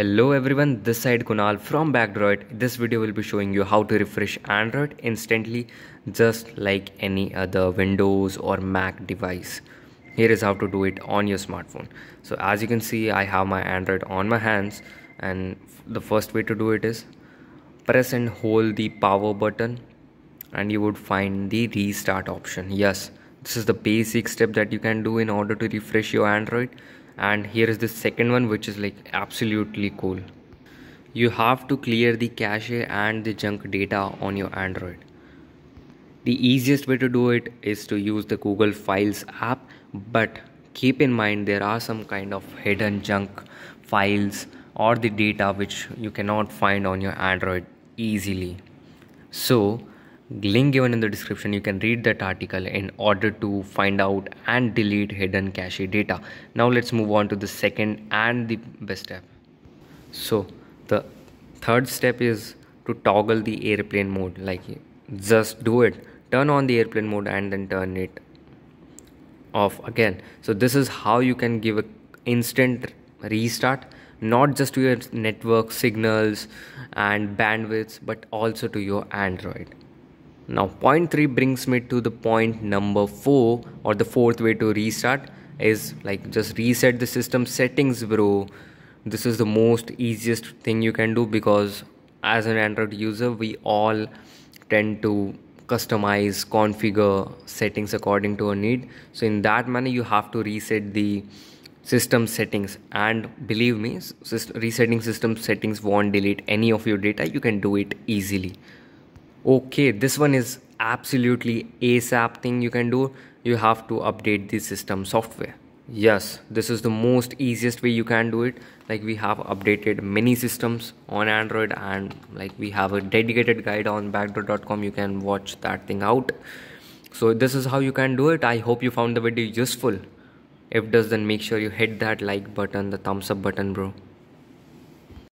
Hello everyone, this side Kunal from Backdroid. This video will be showing you how to refresh Android instantly just like any other Windows or Mac device. Here is how to do it on your smartphone. So as you can see, I have my Android on my hands and the first way to do it is press and hold the power button and you would find the restart option. Yes, this is the basic step that you can do in order to refresh your Android and here is the second one which is like absolutely cool. You have to clear the cache and the junk data on your android. The easiest way to do it is to use the google files app but keep in mind there are some kind of hidden junk files or the data which you cannot find on your android easily. So link given in the description. You can read that article in order to find out and delete hidden cache data. Now let's move on to the second and the best step. So the third step is to toggle the airplane mode. Like just do it. Turn on the airplane mode and then turn it off again. So this is how you can give a instant restart. Not just to your network signals and bandwidths but also to your android now point 3 brings me to the point number 4 or the fourth way to restart is like just reset the system settings bro. This is the most easiest thing you can do because as an Android user we all tend to customize configure settings according to our need. So in that manner you have to reset the system settings. And believe me resetting system settings won't delete any of your data. You can do it easily okay this one is absolutely asap thing you can do. You have to update the system software. Yes this is the most easiest way you can do it. Like we have updated many systems on android and like we have a dedicated guide on backdroid.com you can watch that thing out. So this is how you can do it. I hope you found the video useful. If does then make sure you hit that like button the thumbs up button bro